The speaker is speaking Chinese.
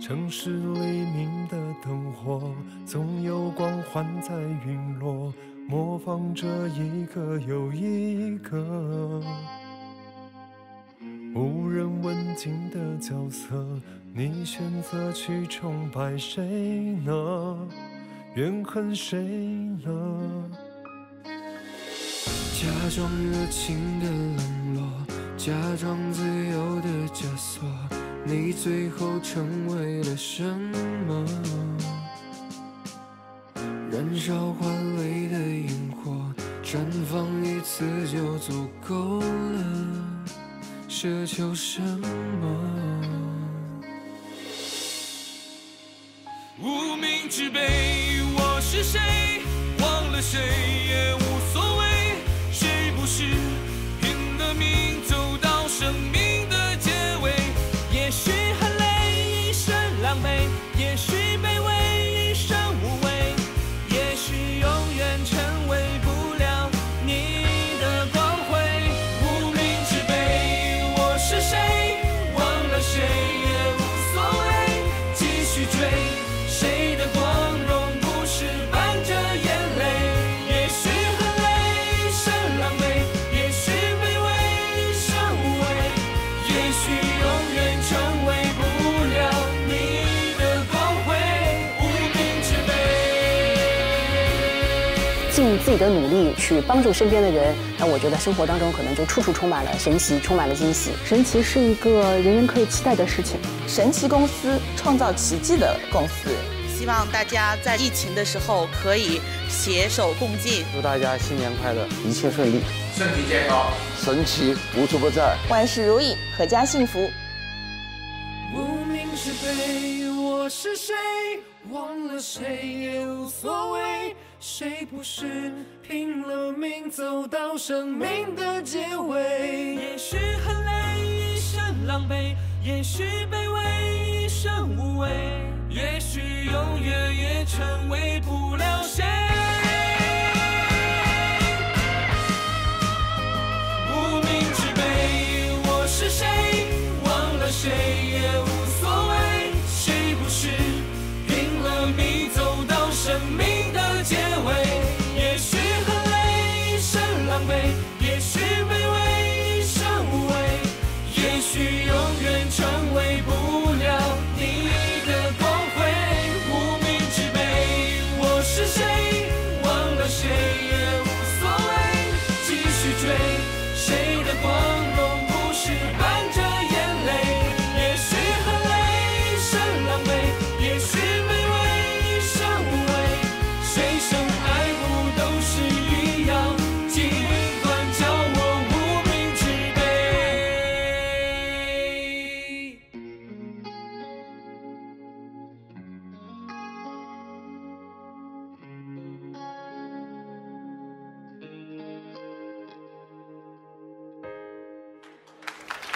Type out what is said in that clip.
城市黎明的灯火，总有光环在陨落，模仿着一个又一个无人问津的角色。你选择去崇拜谁呢？怨恨谁呢？假装热情的冷落，假装自由的枷锁。你最后成为了什么？燃烧华丽的萤火，绽放一次就足够了，奢求什么？无名之辈，我是谁？忘了谁自己的努力去帮助身边的人，那我觉得生活当中可能就处处充满了神奇，充满了惊喜。神奇是一个人人可以期待的事情。神奇公司创造奇迹的公司，希望大家在疫情的时候可以携手共进。祝大家新年快乐，一切顺利，身体健康，神奇无处不在，万事如意，阖家幸福。无名之辈，我是谁？忘了谁也无所谓。谁不是拼了命走到生命的结尾？也许很累，一身狼狈；也许卑微，结尾也许很累一身狼狈也许卑微一生无为也许永远成